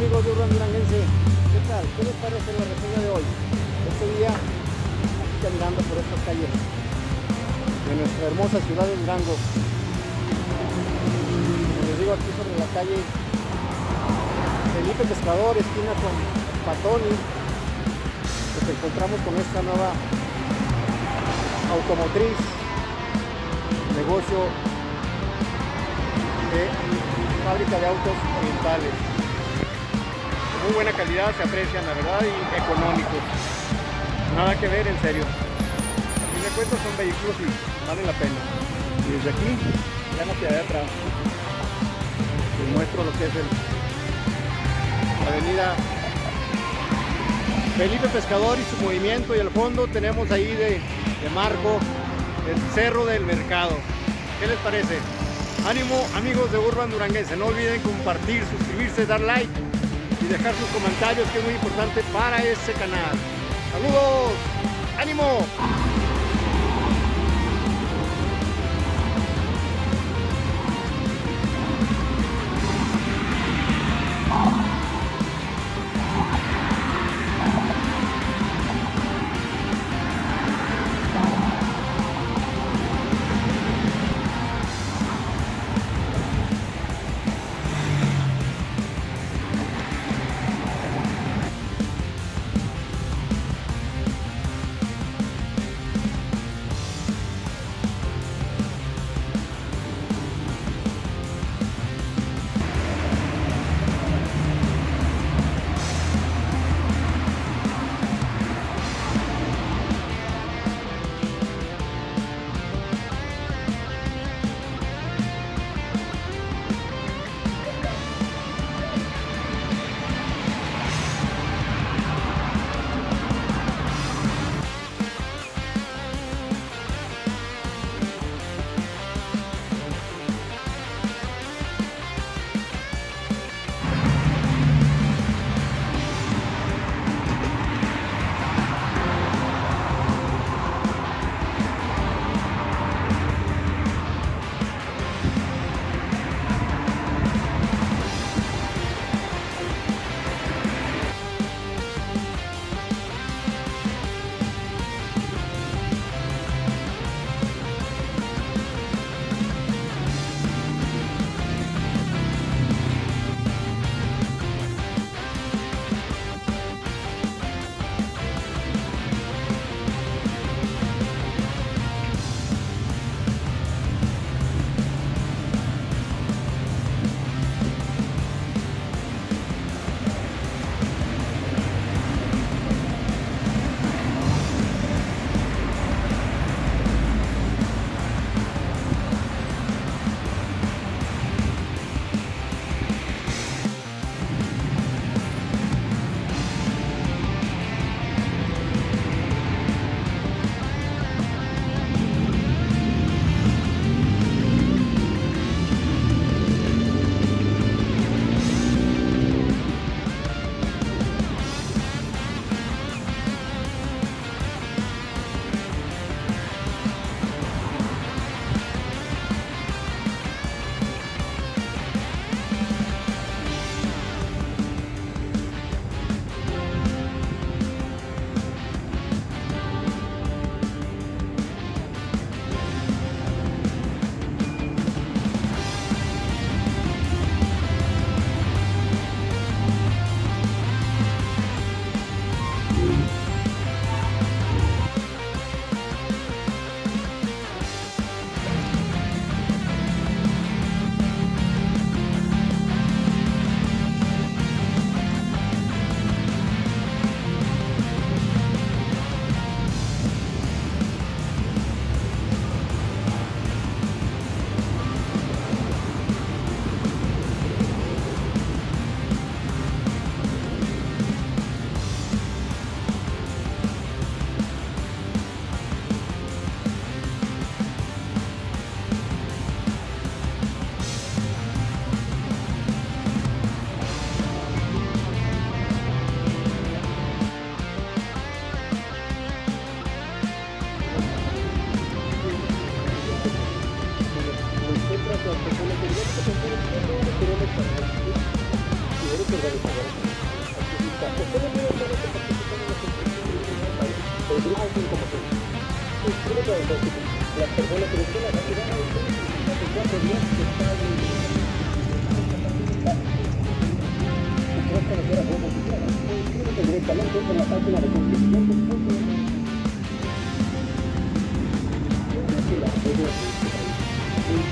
amigos de Urban Duranguense? ¿Qué tal? ¿Qué les parece la reseña de hoy? Este día, aquí caminando por estas calles de nuestra hermosa ciudad de Durango. Como les digo, aquí sobre la calle Felipe Pescador, esquina con Patoni, nos encontramos con esta nueva automotriz, negocio de fábrica de autos orientales. Buena calidad, se aprecian la verdad y económicos. Nada que ver, en serio. A fin de cuentas son vehículos y valen la pena. Y desde aquí, ya hacia allá atrás, les muestro lo que es el, la avenida Felipe Pescador y su movimiento y al fondo tenemos ahí de, de marco el Cerro del Mercado. ¿Qué les parece? Ánimo amigos de Urban Duranguense, no olviden compartir, suscribirse, dar like y dejar sus comentarios que es muy importante para este canal. Saludos, ánimo.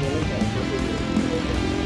我们讲说。